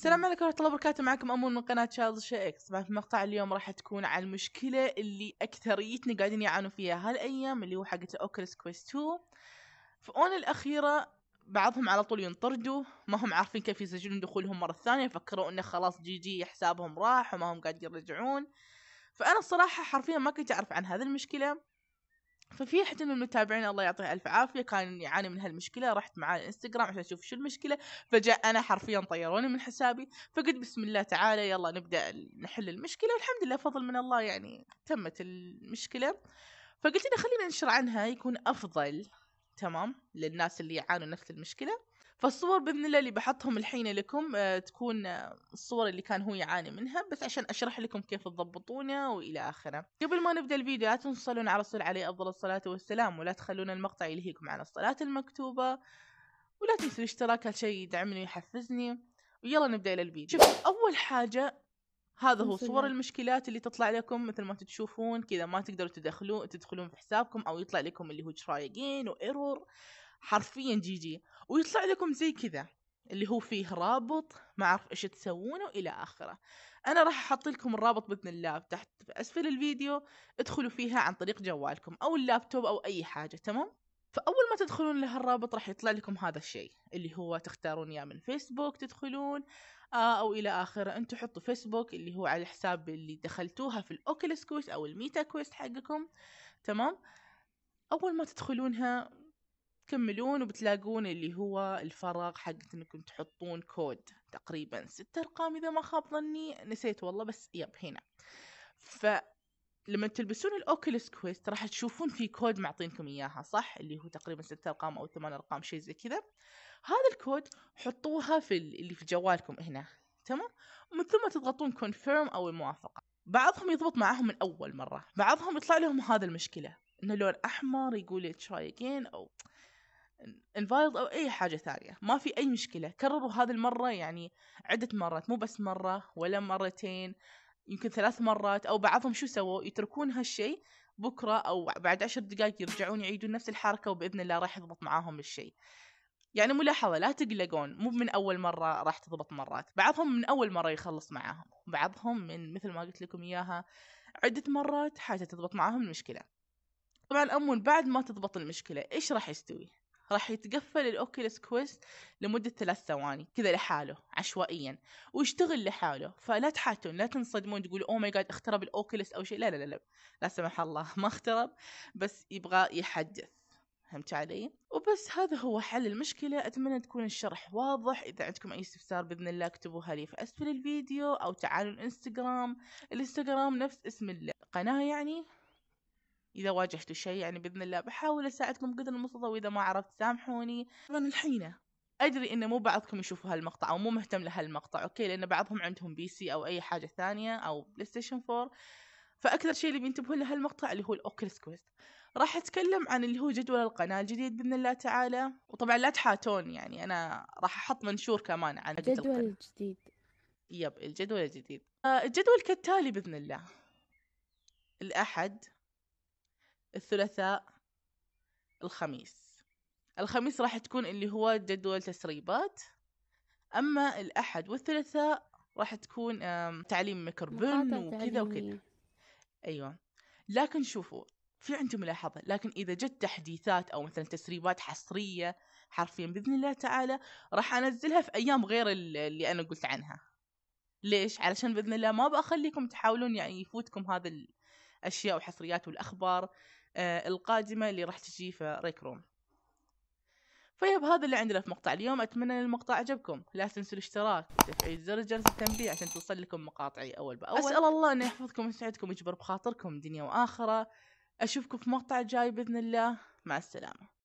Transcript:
السلام عليكم ورحمة الله وبركاته. معكم أمون من قناة شارلز إكس في مقطع اليوم راح تكون على المشكلة اللي أكثريتنا قاعدين يعانوا فيها هالأيام اللي هو حقة ال Oculus Quest 2 في الآونة الأخيرة بعضهم على طول ينطردوا ما هم عارفين كيف يسجلون دخولهم مرة ثانية فكروا إنه خلاص GG حسابهم راح وما هم قاعد يرجعون. فأنا الصراحة حرفيا ما كنت أعرف عن هذه المشكلة. ففي حد من المتابعين الله يعطيه ألف عافية كان يعاني من هالمشكلة رحت معاه الإنستغرام عشان أشوف شو المشكلة فجاء أنا حرفيا طيروني من حسابي فقلت بسم الله تعالى يلا نبدأ نحل المشكلة والحمد لله فضل من الله يعني تمت المشكلة. فقلت له خلينا ننشر عنها يكون أفضل تمام للناس اللي يعانوا نفس المشكلة. فالصور بإذن الله اللي بحطهم الحين لكم آه، تكون آه، الصور اللي كان هو يعاني منها بس عشان أشرح لكم كيف تضبطونه وإلى آخره. قبل ما نبدأ الفيديو لا تنسوا تصلون على الرسول عليه أفضل الصلاة والسلام ولا تخلون المقطع يلهيكم على الصلاة المكتوبة ولا تنسوا الاشتراك هالشيء يدعمني ويحفزني. ويلا نبدأ إلى الفيديو. شوف أول حاجة هذا هو صور المشكلات اللي تطلع لكم مثل ما تشوفون كذا ما تقدروا تدخلون تدخلون في حسابكم أو يطلع لكم اللي هو try again و error حرفيا GG. ويطلع لكم زي كذا اللي هو فيه رابط ما أعرف إيش تسوونه إلى آخره. أنا راح أحط لكم الرابط بإذن الله تحت في أسفل الفيديو. ادخلوا فيها عن طريق جوالكم أو اللابتوب أو أي حاجة تمام؟ فأول ما تدخلون له الرابط راح يطلع لكم هذا الشيء اللي هو تختارون يا من فيسبوك تدخلون آه أو إلى آخره. أنتم حطوا فيسبوك اللي هو على الحساب اللي دخلتوها في ال Oculus Quest أو ال Meta Quest حقكم تمام؟ أول ما تدخلونها تكملون وبتلاقون اللي هو الفراغ حق إنكم تحطون كود تقريبا ست أرقام إذا ما خاب ظني. نسيت والله بس yep هنا. ف لما تلبسون ال Oculus Quest راح تشوفون في كود معطينكم إياها صح؟ اللي هو تقريبا ست أرقام أو ثمان أرقام شيء زي كذا. هذا الكود حطوها في اللي في جوالكم هنا تمام؟ ومن ثم تضغطون confirm أو الموافقة. بعضهم يضبط معاهم من أول مرة بعضهم يطلع لهم هذا المشكلة إنه لون أحمر يقول try again أو invalid أو أي حاجة ثانية. ما في أي مشكلة. كرروا هذه المرة يعني عدة مرات. مو بس مرة ولا مرتين يمكن ثلاث مرات أو بعضهم شو سووا؟ يتركون هالشيء. بكرة أو بعد عشر دقائق يرجعون يعيدون نفس الحركة وبإذن الله راح يضبط معاهم الشيء. يعني ملاحظة لا تقلقون. مو من أول مرة راح تضبط مرات. بعضهم من أول مرة يخلص معاهم. بعضهم من مثل ما قلت لكم إياها عدة مرات حاجة تضبط معاهم المشكلة. طبعا أمون بعد ما تضبط المشكلة إيش راح يستوي؟ راح يتقفل الاوكيلس كويست لمدة ثلاث ثواني كذا لحاله عشوائيا. ويشتغل لحاله فلا تحاتون لا تنصدمون تقولوا oh my God اخترب ال Oculus أو شيء. لا لا لا لا لا سمح الله ما اخترب بس يبغى يحدث. فهمت علي؟ وبس هذا هو حل المشكلة. أتمنى تكون الشرح واضح. إذا عندكم أي استفسار بإذن الله اكتبوها لي في أسفل الفيديو أو تعالوا الإنستغرام. الإنستغرام نفس اسم القناة يعني. إذا واجهتوا شيء يعني بإذن الله بحاول أساعدكم قدر المستطاع وإذا ما عرفت سامحوني. طبعا الحين أدري إن مو بعضكم يشوفوا هالمقطع أو مو مهتم لهالمقطع okay؟ لأن بعضهم عندهم PC أو أي حاجة ثانية أو PlayStation 4 فأكثر شيء اللي بينتبهون لهالمقطع اللي هو ال Oculus Quest راح أتكلم عن اللي هو جدول القناة الجديد بإذن الله تعالى. وطبعا لا تحاتون يعني أنا راح أحط منشور كمان عن الجدول الجديد yep الجدول الجديد. آه الجدول كالتالي بإذن الله. الأحد الثلاثاء الخميس. الخميس راح تكون اللي هو جدول تسريبات. أما الأحد والثلاثاء راح تكون تعليم ميكروبن وكذا وكذا. أيوة. لكن شوفوا في عندي ملاحظة. لكن إذا جت تحديثات أو مثلا تسريبات حصرية حرفيا بإذن الله تعالى راح أنزلها في أيام غير اللي أنا قلت عنها. ليش؟ علشان بإذن الله ما بأخليكم تحاولون يعني يفوتكم هذا الأشياء والحصريات والأخبار. القادمة اللي راح تجي في ريك روم فيب هذا اللي عندنا في مقطع اليوم. أتمنى إن المقطع عجبكم. لا تنسوا الاشتراك وتفعيل زر جرس التنبيه عشان توصل لكم مقاطعي أول بأول. أسأل الله انه يحفظكم ويسعدكم ويجبر بخاطركم دنيا وآخرة. أشوفكم في مقطع جاي بإذن الله. مع السلامة.